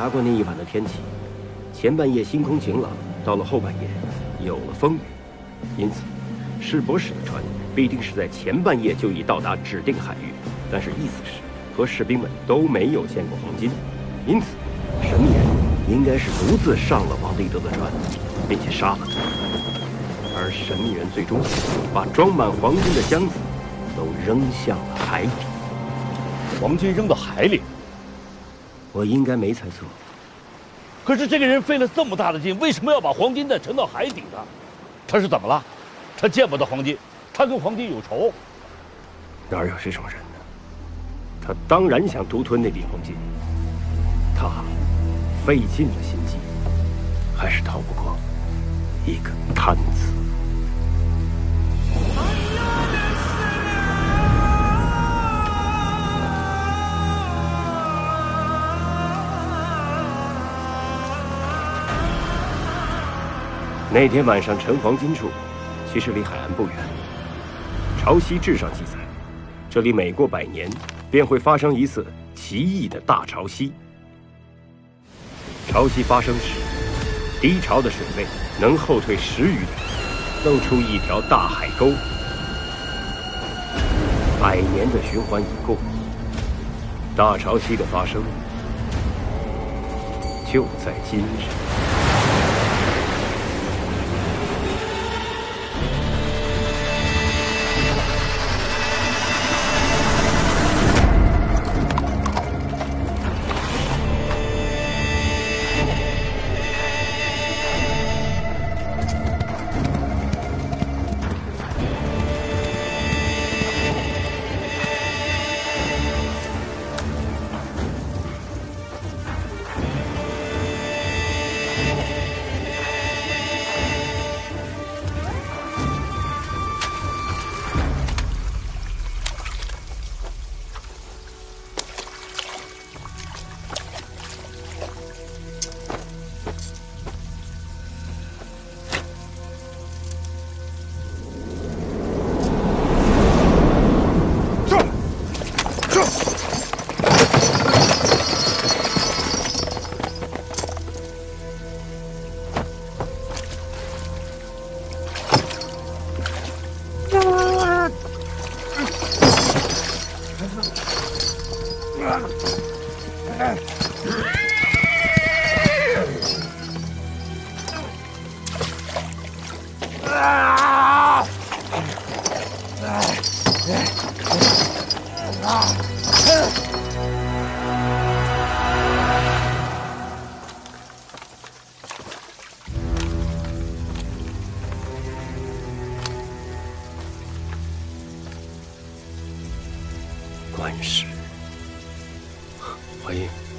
查过那一晚的天气，前半夜星空晴朗，到了后半夜有了风雨，因此世博士的船必定是在前半夜就已到达指定海域。但是意思是，和士兵们都没有见过黄金，因此神秘人应该是独自上了王立德的船，并且杀了他。而神秘人最终把装满黄金的箱子都扔向了海底。黄金扔到海里，我应该没猜错。可是这个人费了这么大的劲，为什么要把黄金再沉到海底呢？他是怎么了？他见不得黄金，他跟黄金有仇？哪有这种人呢？他当然想独吞那笔黄金。他费尽了心机，还是逃不过一个贪字。那天晚上沉黄金处，其实离海岸不远。《潮汐志》上记载，这里每过百年，便会发生一次奇异的大潮汐。潮汐发生时，低潮的水位能后退十余里，露出一条大海沟。百年的循环已过，大潮汐的发生就在今日。万事。淮阴